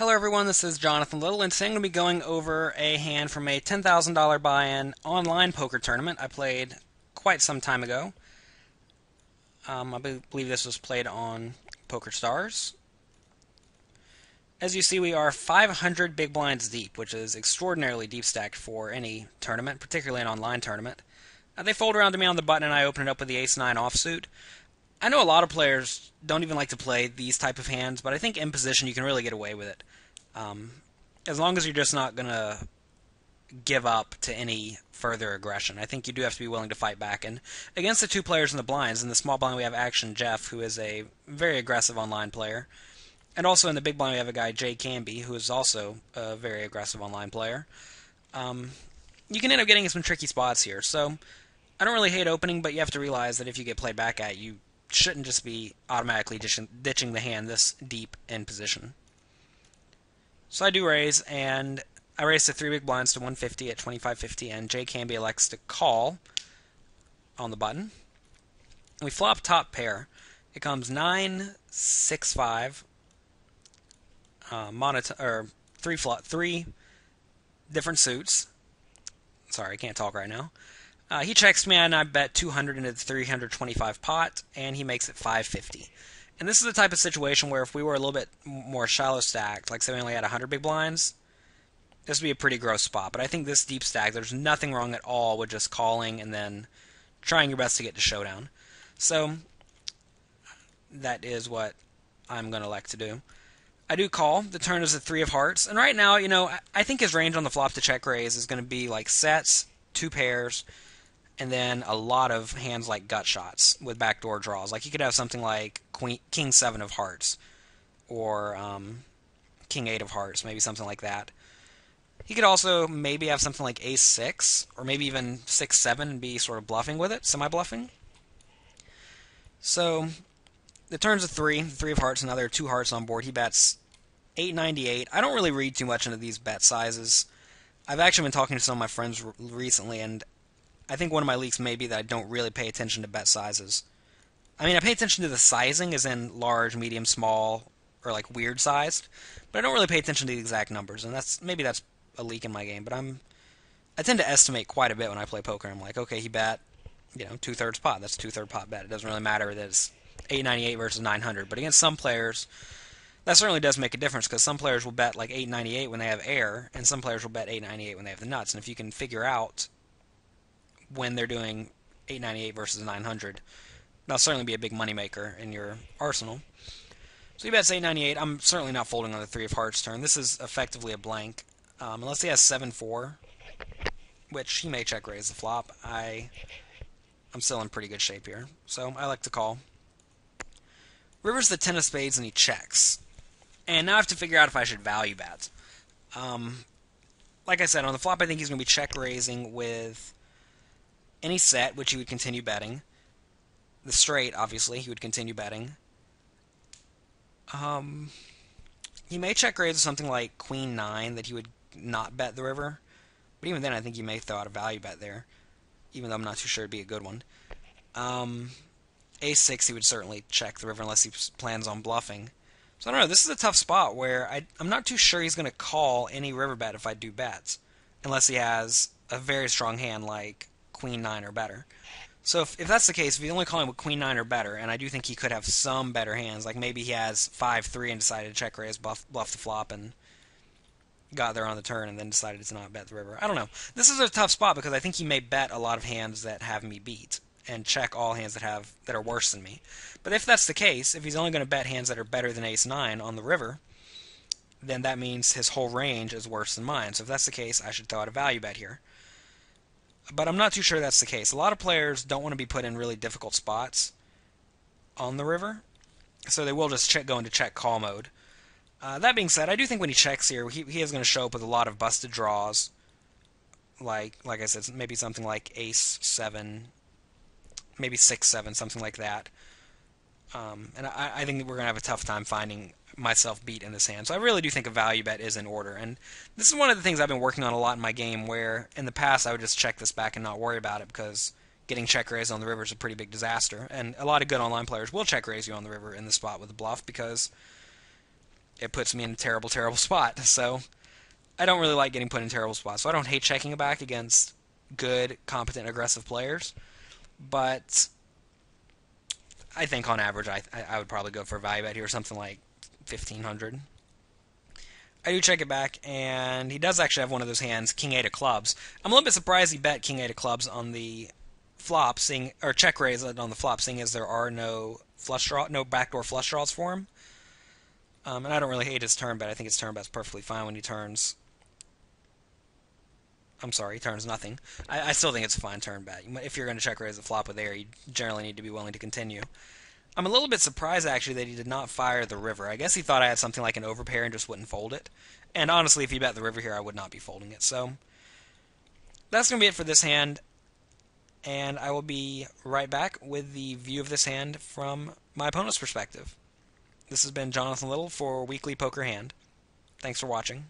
Hello everyone, this is Jonathan Little, and today I'm going to be going over a hand from a $10,000 buy-in online poker tournament I played quite some time ago. Um, I believe this was played on PokerStars. As you see, we are 500 big blinds deep, which is extraordinarily deep stacked for any tournament, particularly an online tournament. Uh, they fold around to me on the button, and I open it up with the ace-9 offsuit. I know a lot of players don't even like to play these type of hands, but I think in position you can really get away with it. Um, as long as you're just not gonna give up to any further aggression. I think you do have to be willing to fight back. And against the two players in the blinds, in the small blind we have Action Jeff, who is a very aggressive online player. And also in the big blind we have a guy, Jay Canby, who is also a very aggressive online player. Um, you can end up getting in some tricky spots here. So I don't really hate opening, but you have to realize that if you get played back at, you shouldn't just be automatically ditching, ditching the hand this deep in position. So I do raise, and I raise the three big blinds to 150 at 25.50, and Jay Canby elects to call on the button. We flop top pair. It comes 9, 6, 5, uh, monot- or three flop, three different suits. Sorry, I can't talk right now. Uh, he checks me, and I bet 200 into the 325 pot, and he makes it 550. And this is the type of situation where if we were a little bit more shallow stacked, like say we only had 100 big blinds, this would be a pretty gross spot. But I think this deep stack, there's nothing wrong at all with just calling and then trying your best to get to showdown. So that is what I'm going to elect to do. I do call. The turn is a three of hearts, and right now, you know, I think his range on the flop to check raise is going to be like sets, two pairs, and then a lot of hands like gut shots with backdoor draws. Like you could have something like Queen, King Seven of Hearts, or um, King Eight of Hearts, maybe something like that. He could also maybe have something like Ace Six, or maybe even Six Seven, and be sort of bluffing with it, semi-bluffing. So the turns of three, three of hearts, another two hearts on board. He bets 898. I don't really read too much into these bet sizes. I've actually been talking to some of my friends recently, and I think one of my leaks may be that I don't really pay attention to bet sizes. I mean, I pay attention to the sizing, as in large, medium, small, or like weird sized, but I don't really pay attention to the exact numbers, and that's maybe that's a leak in my game. But I'm I tend to estimate quite a bit when I play poker. I'm like, okay, he bet, you know, two thirds pot. That's two third pot bet. It doesn't really matter that it's 898 versus 900. But against some players, that certainly does make a difference because some players will bet like 898 when they have air, and some players will bet 898 when they have the nuts. And if you can figure out when they're doing 898 versus 900. That'll certainly be a big moneymaker in your arsenal. So he bets 898. I'm certainly not folding on the three of hearts turn. This is effectively a blank, um, unless he has 7-4, which he may check raise the flop. I I'm still in pretty good shape here, so I like to call. River's the ten of spades and he checks, and now I have to figure out if I should value bet. Um, like I said, on the flop, I think he's going to be check raising with any set, which he would continue betting. The straight, obviously, he would continue betting. Um, he may check raise something like Queen 9 that he would not bet the river. But even then, I think he may throw out a value bet there, even though I'm not too sure it'd be a good one. Um, A6, he would certainly check the river unless he plans on bluffing. So I don't know. This is a tough spot where I, I'm not too sure he's going to call any river bet if I do bets, unless he has a very strong hand like queen nine or better. So if, if that's the case, if he's only calling with queen nine or better, and I do think he could have some better hands, like maybe he has five three and decided to check raise, bluff, bluff the flop, and got there on the turn, and then decided to not bet the river. I don't know. This is a tough spot because I think he may bet a lot of hands that have me beat, and check all hands that have that are worse than me. But if that's the case, if he's only going to bet hands that are better than ace nine on the river, then that means his whole range is worse than mine. So if that's the case, I should throw out a value bet here but I'm not too sure that's the case. A lot of players don't want to be put in really difficult spots on the river, so they will just check, go into check call mode. Uh, that being said, I do think when he checks here, he, he is going to show up with a lot of busted draws. Like like I said, maybe something like Ace seven, maybe six seven, something like that. Um, and I, I think we're going to have a tough time finding myself beat in this hand. So I really do think a value bet is in order. And this is one of the things I've been working on a lot in my game where in the past I would just check this back and not worry about it because getting check raised on the river is a pretty big disaster. And a lot of good online players will check raise you on the river in the spot with a bluff because it puts me in a terrible, terrible spot. So I don't really like getting put in terrible spots. So I don't hate checking it back against good, competent, aggressive players. But I think on average, I I would probably go for a value bet here, or something like fifteen hundred. I do check it back, and he does actually have one of those hands, King Eight of Clubs. I'm a little bit surprised he bet King Eight of Clubs on the flop, seeing or check raise on the flop, seeing as there are no flush draw, no backdoor flush draws for him. Um, and I don't really hate his turn bet. I think his turn bet's perfectly fine when he turns. I'm sorry, he turns nothing. I, I still think it's a fine turn bet. If you're going to check raise the flop with air, you generally need to be willing to continue. I'm a little bit surprised actually that he did not fire the river. I guess he thought I had something like an overpair and just wouldn't fold it. And honestly, if he bet the river here, I would not be folding it. So that's going to be it for this hand. And I will be right back with the view of this hand from my opponent's perspective. This has been Jonathan Little for Weekly Poker Hand. Thanks for watching.